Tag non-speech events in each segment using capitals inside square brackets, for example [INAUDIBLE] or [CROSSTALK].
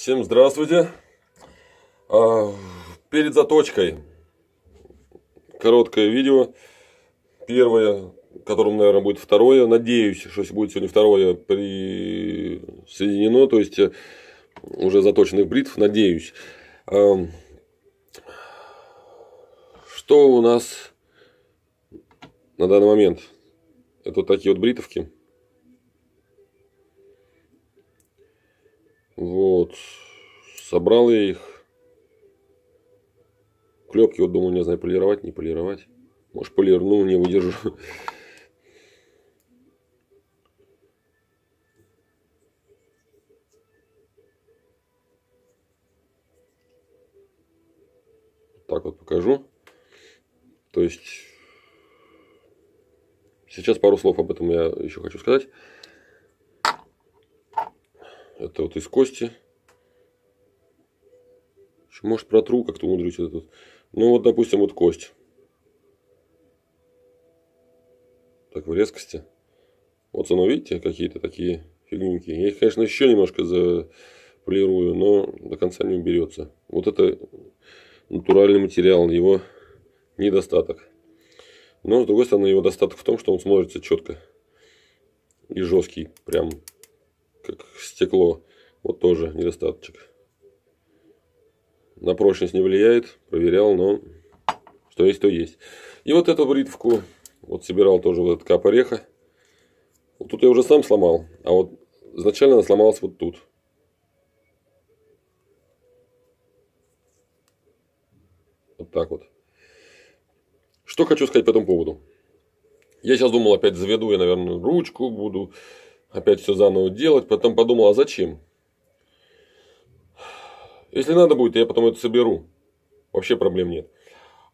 Всем здравствуйте. А, перед заточкой короткое видео. Первое, которым, наверное, будет второе. Надеюсь, что будет сегодня второе присоединено, то есть э, уже заточенных бритв. Надеюсь. А, что у нас на данный момент? Это вот такие вот бритовки. Вот. Собрал я их. Клепки, вот думаю, не знаю, полировать, не полировать. Может, полирну, не выдержу. Так вот покажу. То есть, сейчас пару слов об этом я еще хочу сказать. Это вот из кости. Может протру как-то умудрюсь этот. Ну вот, допустим, вот кость. Так в резкости. Вот оно, видите, какие-то такие фигненькие. Я их, конечно, еще немножко заполирую, но до конца не уберется. Вот это натуральный материал, его недостаток. Но, с другой стороны, его достаток в том, что он смотрится четко и жесткий, прям как стекло. Вот тоже недостаточек. На прочность не влияет, проверял, но что есть, то есть. И вот эту бритвку, вот собирал тоже вот этот кап ореха. Вот тут я уже сам сломал, а вот изначально она сломалась вот тут. Вот так вот. Что хочу сказать по этому поводу. Я сейчас думал, опять заведу я, наверное, ручку, буду опять все заново делать. Потом подумал, а зачем? Если надо будет, я потом это соберу. Вообще проблем нет.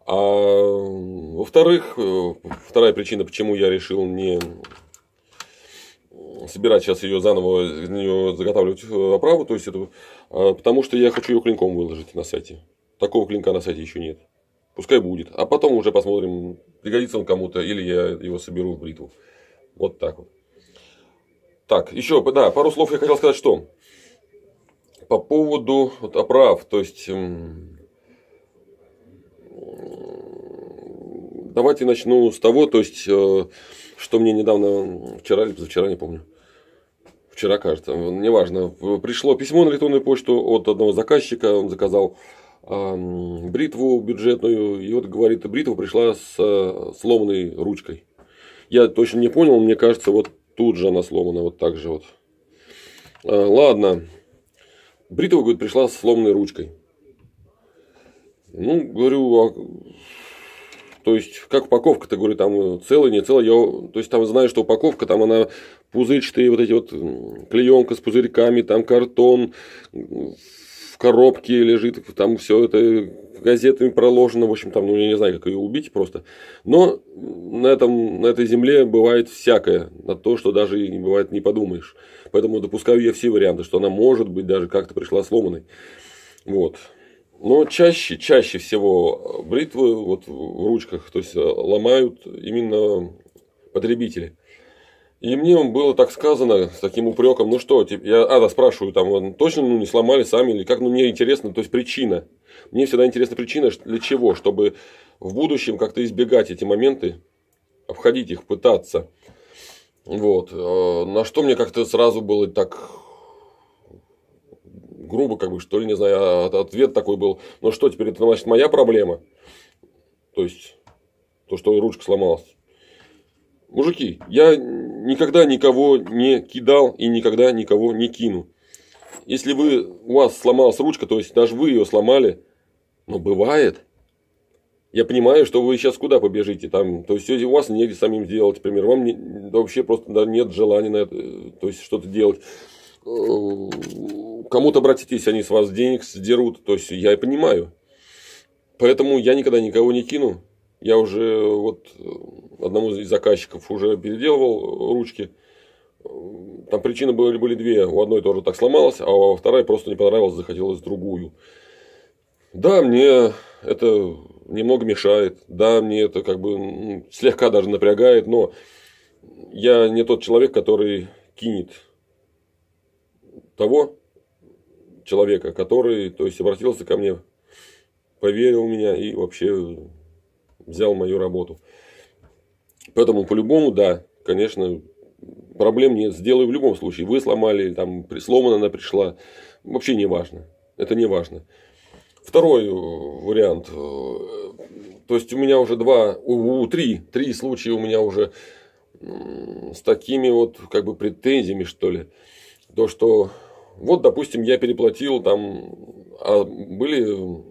А во-вторых, э, вторая причина, почему я решил не собирать сейчас ее заново, нее заготавливать э, оправу, то есть это, а, потому что я хочу ее клинком выложить на сайте. Такого клинка на сайте еще нет. Пускай будет. А потом уже посмотрим, пригодится он кому-то, или я его соберу в бритву. Вот так вот. Так, еще, да, пару слов я хотел сказать, что по поводу вот, оправ, то есть эм, давайте начну с того, то есть э, что мне недавно, вчера или позавчера, не помню, вчера, кажется, неважно, пришло письмо на электронную почту от одного заказчика, он заказал бритву бюджетную, и вот говорит, бритва пришла с э, сломанной ручкой. Я точно не понял, мне кажется, вот Тут же она сломана вот так же вот. А, ладно. Бритва, говорит, пришла с сломанной ручкой. Ну, говорю, а... то есть, как упаковка-то, говорю, там целая, не целая. Я, то есть, там знаю, что упаковка, там она пузырчатые, вот эти вот клеенка с пузырьками, там картон, в коробке лежит, там все это газетами проложено, в общем, там, ну, я не знаю, как ее убить просто. Но на, этом, на этой земле бывает всякое, на то, что даже и бывает не подумаешь. Поэтому допускаю я все варианты, что она может быть даже как-то пришла сломанной. Вот. Но чаще, чаще всего бритвы вот в ручках, то есть ломают именно потребители. И мне было так сказано, с таким упреком, ну что, типа, я, а, да, спрашиваю, там, точно ну, не сломали сами, или как, ну, мне интересно, то есть причина. Мне всегда интересна причина, для чего, чтобы в будущем как-то избегать эти моменты, обходить их, пытаться. Вот. Э, на что мне как-то сразу было так грубо, как бы, что ли, не знаю, а, ответ такой был, ну что, теперь это, значит, моя проблема? То есть, то, что ручка сломалась. Мужики, я никогда никого не кидал и никогда никого не кину. Если вы, у вас сломалась ручка, то есть даже вы ее сломали, но бывает. Я понимаю, что вы сейчас куда побежите, там, то есть у вас негде самим сделать, например, вам не, вообще просто да, нет желания на это, то есть что-то делать. Кому-то обратитесь, они с вас денег сдерут, то есть я и понимаю. Поэтому я никогда никого не кину. Я уже вот одному из заказчиков уже переделывал ручки. Там причины были, были две. У одной тоже так сломалась, а у второй просто не понравилось, захотелось другую. Да, мне это немного мешает. Да, мне это как бы слегка даже напрягает, но я не тот человек, который кинет того, человека, который, то есть, обратился ко мне, поверил в меня и вообще взял мою работу. Поэтому по-любому, да, конечно, проблем нет. Сделаю в любом случае. Вы сломали, там, сломана она пришла. Вообще не важно. Это не важно. Второй э, вариант. Э, то есть у меня уже два, у, три, три случая у меня уже с такими вот как бы претензиями, что ли. То, что вот, допустим, я переплатил там, а были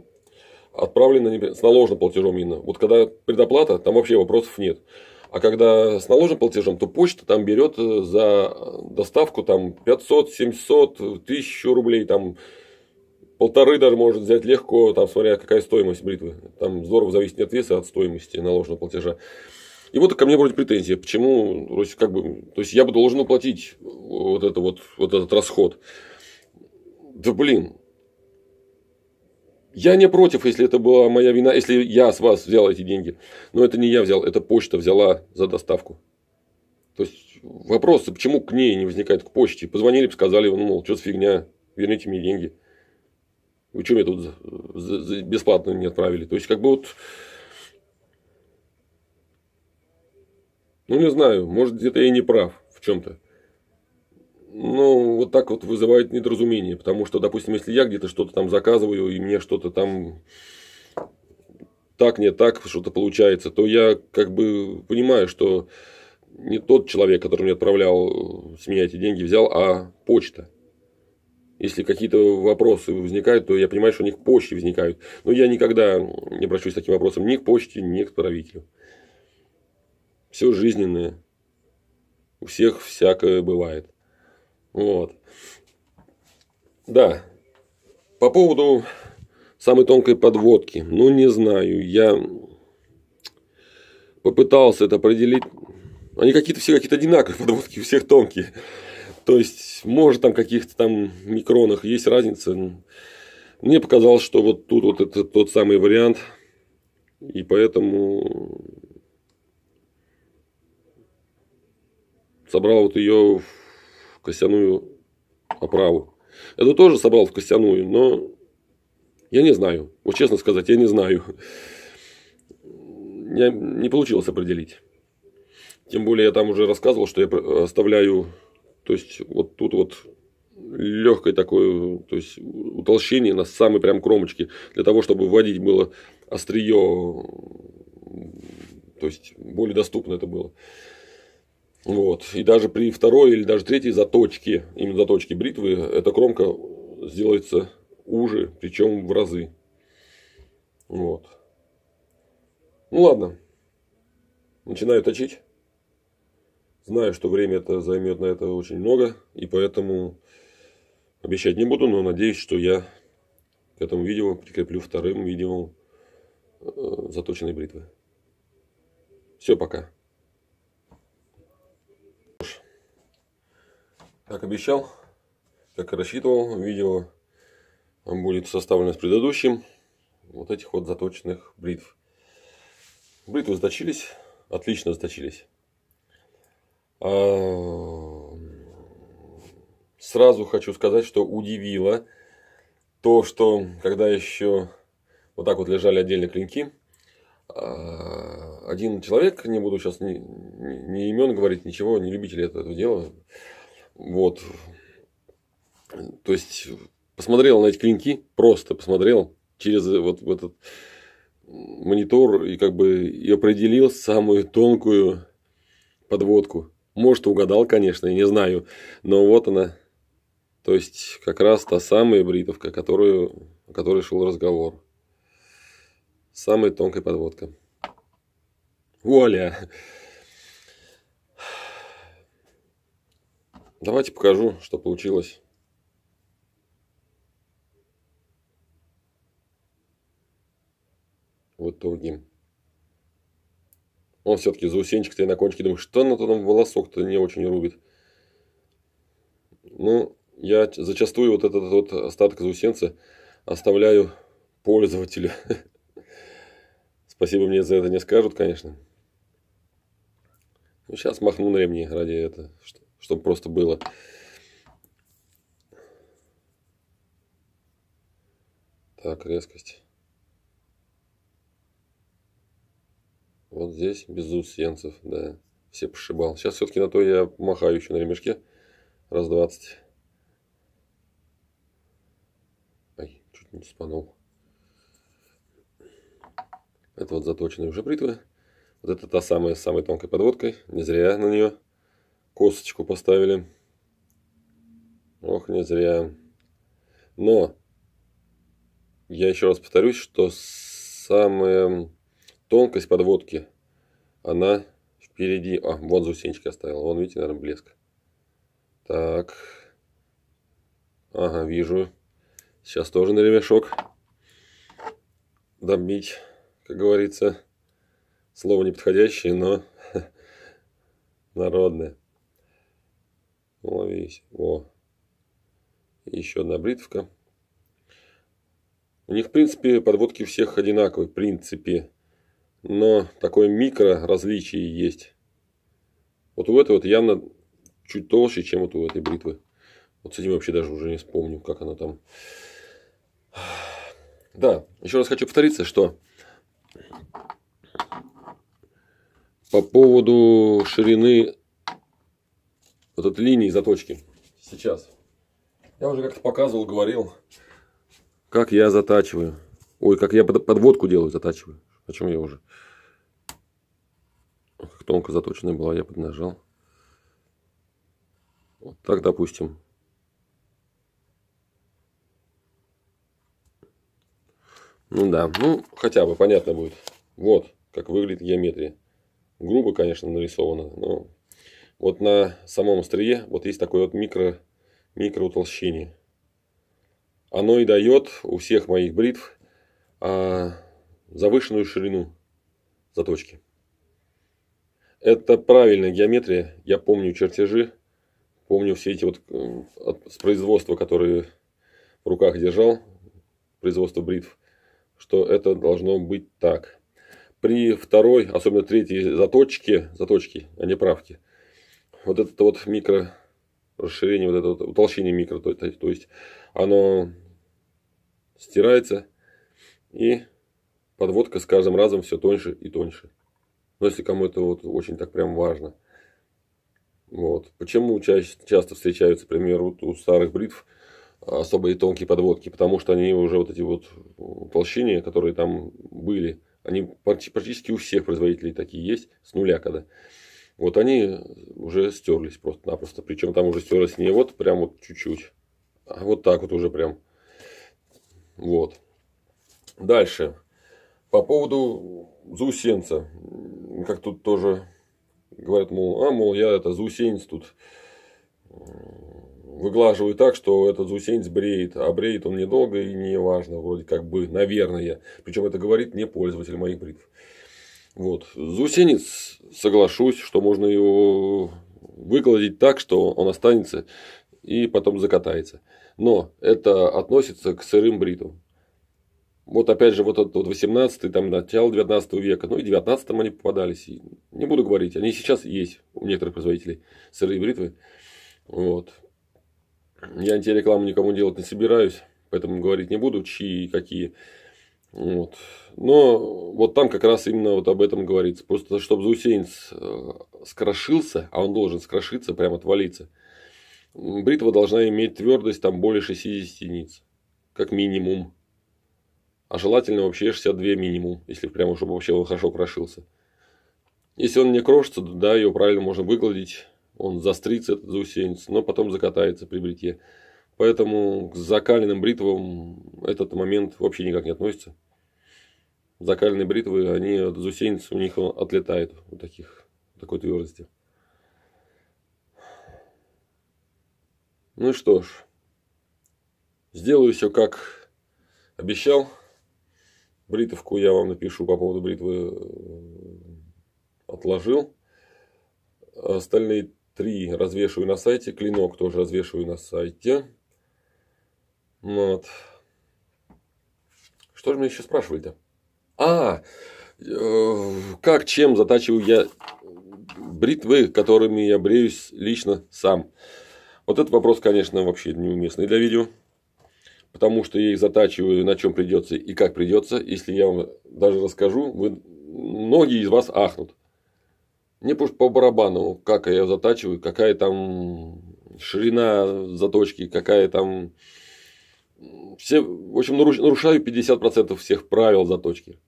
отправлены с наложенным платежом именно. Вот когда предоплата, там вообще вопросов нет. А когда с наложенным платежом, то почта там берет э, за доставку там 500, 700, 1000 рублей, там полторы даже может взять легко, там смотря какая стоимость бритвы. Там здорово зависит от веса, от стоимости наложенного платежа. И вот ко мне вроде претензия, почему, то есть, как бы, то есть я бы должен уплатить вот, это вот, вот этот расход. Да блин, я не против, если это была моя вина, если я с вас взял эти деньги. Но это не я взял, это почта взяла за доставку. То есть вопрос, почему к ней не возникает к почте? Позвонили, сказали, ну, мол, что за фигня, верните мне деньги. Вы что мне тут бесплатно не отправили? То есть, как бы вот... Ну, не знаю, может, где-то я не прав в чем-то ну, вот так вот вызывает недоразумение. Потому что, допустим, если я где-то что-то там заказываю, и мне что-то там так, не так, что-то получается, то я как бы понимаю, что не тот человек, который мне отправлял с меня эти деньги, взял, а почта. Если какие-то вопросы возникают, то я понимаю, что они к почте возникают. Но я никогда не обращусь с таким вопросом ни к почте, ни к отправителю. Все жизненное. У всех всякое бывает. Вот. Да. По поводу самой тонкой подводки. Ну, не знаю. Я попытался это определить. Они какие-то все какие-то одинаковые подводки, у всех тонкие. То есть, может, там каких-то там микронах есть разница. Мне показалось, что вот тут вот это тот самый вариант. И поэтому собрал вот ее костяную оправу. Это тоже собрал в костяную, но я не знаю. Вот честно сказать, я не знаю. [LAUGHS] Я не получилось определить. Тем более я там уже рассказывал, что я оставляю, то есть вот тут вот легкое такое, то есть утолщение на самой прям кромочке, для того, чтобы вводить было острие, то есть более доступно это было. Вот. И даже при второй или даже третьей заточке, именно заточке бритвы, эта кромка сделается уже, причем в разы. Вот. Ну ладно. Начинаю точить. Знаю, что время это займет на это очень много, и поэтому обещать не буду, но надеюсь, что я к этому видео прикреплю вторым видео э, заточенной бритвы. Все, пока. Как обещал, как и рассчитывал, видео будет составлено с предыдущим вот этих вот заточенных бритв. Бритвы заточились, отлично заточились. А... Сразу хочу сказать, что удивило то, что когда еще вот так вот лежали отдельно клинки, а, один человек, не буду сейчас ни, ни имен говорить, ничего, не любитель этого дела, вот. То есть, посмотрел на эти клинки, просто посмотрел через вот в этот монитор и как бы и определил самую тонкую подводку. Может, угадал, конечно, я не знаю. Но вот она. То есть, как раз та самая бритовка, которую, о которой шел разговор. Самая тонкая подводка. Вуаля! Давайте покажу, что получилось. В итоге. Он все-таки заусенчик-то и на кончике. Думаю, что на там волосок-то не очень рубит. Ну, я зачастую вот этот вот остаток заусенца оставляю пользователю. [LAUGHS] Спасибо мне за это не скажут, конечно. Ну, сейчас махну на ремни ради этого чтобы просто было. Так, резкость. Вот здесь без заусенцев, да. Все пошибал. Сейчас все-таки на то я махаю еще на ремешке. Раз двадцать. Ай, чуть не спанул. Это вот заточенные уже бритвы. Вот это та самая с самой тонкой подводкой. Не зря на нее косточку поставили. Ох, не зря. Но я еще раз повторюсь, что самая тонкость подводки, она впереди. А, вот заусенчики оставил. Вон, видите, наверное, блеск. Так. Ага, вижу. Сейчас тоже на ремешок добить, как говорится. Слово неподходящее, но [LAUGHS] народное. Ловись. О. Еще одна бритвка. У них, в принципе, подводки всех одинаковые, в принципе. Но такое микро различие есть. Вот у этой вот явно чуть толще, чем вот у этой бритвы. Вот с этим вообще даже уже не вспомню, как она там. Да, еще раз хочу повториться, что по поводу ширины вот этой линии заточки. Сейчас. Я уже как-то показывал, говорил, как я затачиваю. Ой, как я подводку делаю, затачиваю. О чем я уже. Как тонко заточенная была, я поднажал. Вот так, допустим. Ну да, ну хотя бы понятно будет. Вот как выглядит геометрия. Грубо, конечно, нарисовано, но вот на самом острие вот есть такое вот микро, микро утолщение. Оно и дает у всех моих бритв а, завышенную ширину заточки. Это правильная геометрия. Я помню чертежи, помню все эти вот э, с производства, которые в руках держал, производство бритв, что это должно быть так при второй, особенно третьей заточке, заточке, а не правке, вот это вот микро расширение, вот это вот утолщение микро, то, то, то есть оно стирается и подводка с каждым разом все тоньше и тоньше. Но если кому это вот очень так прям важно. Вот. Почему чаще, часто встречаются, например, вот у старых бритв особые тонкие подводки? Потому что они уже вот эти вот утолщения, которые там были, они практически у всех производителей такие есть, с нуля когда. Вот они уже стерлись просто-напросто. Причем там уже стерлись не вот прям вот чуть-чуть, а вот так вот уже прям. Вот. Дальше. По поводу заусенца. Как тут тоже говорят, мол, а, мол, я это заусенец тут выглаживаю так, что этот заусенец бреет. А бреет он недолго и не важно, вроде как бы, наверное. Причем это говорит не пользователь моих бритв. Вот. Заусенец, соглашусь, что можно его выкладить так, что он останется и потом закатается. Но это относится к сырым бритвам. Вот опять же, вот этот вот 18 там начало 19 века, ну и 19 они попадались. Не буду говорить, они сейчас есть у некоторых производителей сырые бритвы. Вот. Я антирекламу никому делать не собираюсь, поэтому говорить не буду, чьи какие. Вот. Но вот там как раз именно вот об этом говорится. Просто чтобы заусенец э, скрошился, а он должен скрошиться, прям отвалиться, бритва должна иметь твердость там более 60 единиц, как минимум. А желательно вообще 62 минимум, если прямо, чтобы вообще он хорошо крошился. Если он не крошится, да, его правильно можно выгладить он застрится, этот заусенец, но потом закатается при бритье. Поэтому к закаленным бритвам этот момент вообще никак не относится. Закаленные бритвы, они от заусенец у них отлетают вот таких, такой твердости. Ну и что ж, сделаю все как обещал. Бритовку я вам напишу по поводу бритвы э, отложил. Остальные Три развешиваю на сайте. Клинок тоже развешиваю на сайте. Вот. Что же меня еще спрашивали-то? А, э, как, чем затачиваю я бритвы, которыми я бреюсь лично сам? Вот этот вопрос, конечно, вообще неуместный для видео. потому что я их затачиваю на чем придется и как придется. Если я вам даже расскажу, вы, многие из вас ахнут. Мне просто по барабану, как я затачиваю, какая там ширина заточки, какая там... Все, в общем, нарушаю 50% всех правил заточки.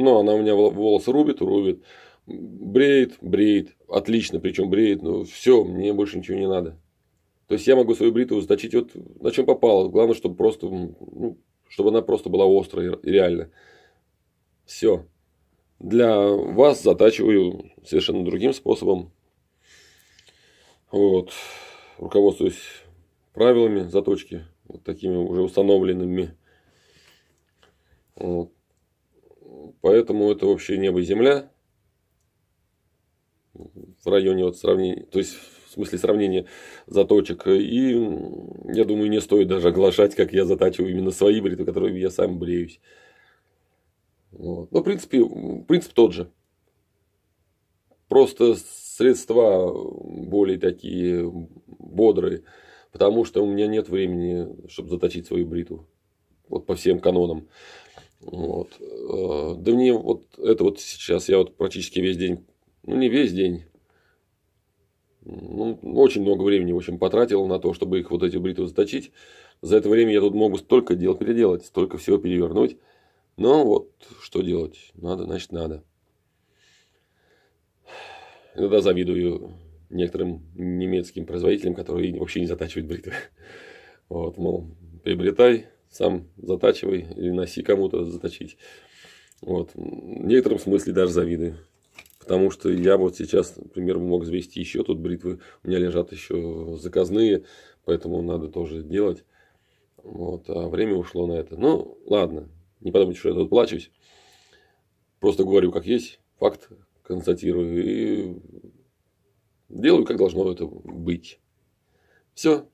Но она у меня волосы рубит, рубит. Бреет, бреет. Отлично, причем бреет. Ну, все, мне больше ничего не надо. То есть я могу свою бритву заточить вот на чем попало. Главное, чтобы просто, ну, чтобы она просто была острая и реально. Все. Для вас затачиваю совершенно другим способом. Вот. Руководствуюсь правилами заточки, вот такими уже установленными. Вот. Поэтому это вообще небо и земля. В районе вот сравнения, то есть в смысле сравнения заточек. И я думаю, не стоит даже оглашать, как я затачиваю именно свои бритвы, которые я сам бреюсь. Вот. Но, в принципе, принцип тот же. Просто средства более такие бодрые, потому что у меня нет времени, чтобы заточить свою бритву. Вот по всем канонам. Вот. Э, да мне вот это вот сейчас я вот практически весь день, ну не весь день, ну, очень много времени, в общем, потратил на то, чтобы их вот эти бритвы заточить. За это время я тут могу столько дел переделать, столько всего перевернуть. Но вот что делать? Надо, значит, надо. Иногда завидую некоторым немецким производителям, которые вообще не затачивают бритвы. [LAUGHS] Вот, мол, приобретай, сам затачивай или носи кому-то заточить. Вот. В некотором смысле даже завидую. Потому что я вот сейчас, например, мог завести еще тут бритвы. У меня лежат еще заказные, поэтому надо тоже делать. Вот, а время ушло на это. Ну, ладно, не подумайте, что я тут плачусь. Просто говорю, как есть, факт констатирую и делаю, как должно это быть. Все.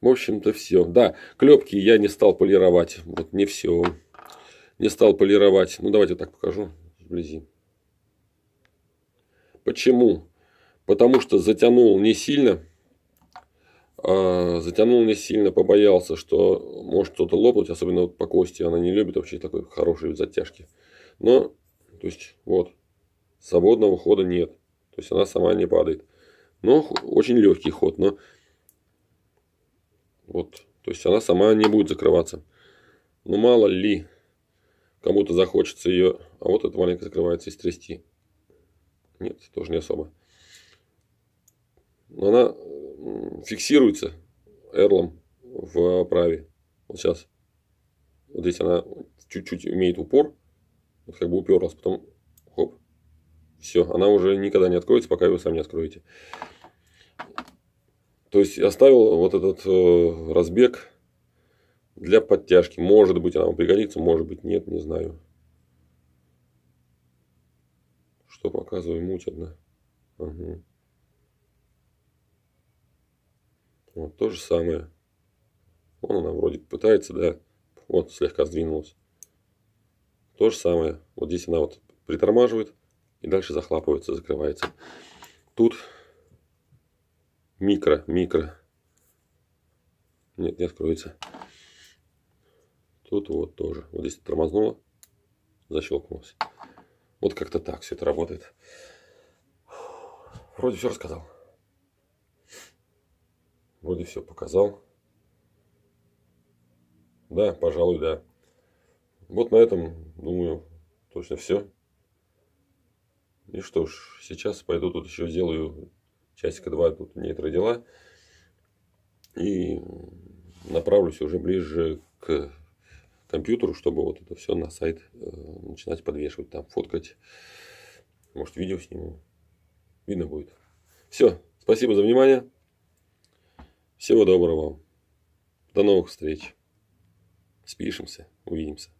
В общем-то, все. Да, клепки я не стал полировать. Вот не все. Не стал полировать. Ну, давайте так покажу вблизи. Почему? Потому что затянул не сильно. А, затянул не сильно, побоялся, что может что-то лопнуть, особенно вот по кости. Она не любит вообще такой хорошей затяжки. Но, то есть, вот, свободного хода нет. То есть, она сама не падает. Но очень легкий ход. Но вот, то есть, она сама не будет закрываться. Но мало ли, кому-то захочется ее, а вот эта маленькая закрывается, и стрясти. Нет, тоже не особо. Но она фиксируется эрлом в оправе. Вот сейчас. Вот здесь она чуть-чуть имеет упор. Вот как бы уперлась, потом хоп. Все, она уже никогда не откроется, пока вы сами не откроете. То есть оставил вот этот э, разбег для подтяжки. Может быть, она вам пригодится, может быть, нет, не знаю. Что показываю, мутно. Угу. Вот то же самое. Вон она вроде пытается, да. Вот слегка сдвинулась. То же самое. Вот здесь она вот притормаживает и дальше захлапывается, закрывается. Тут микро, микро. Нет, не откроется. Тут вот тоже. Вот здесь тормознуло, защелкнулось. Вот как-то так все это работает. Вроде все рассказал. Вроде все показал. Да, пожалуй, да. Вот на этом, думаю, точно все. И что ж, сейчас пойду тут еще сделаю часика два тут некоторые дела. И направлюсь уже ближе к компьютеру, чтобы вот это все на сайт э, начинать подвешивать, там фоткать. Может, видео сниму. Видно будет. Все. Спасибо за внимание. Всего доброго вам. До новых встреч. Спишемся. Увидимся.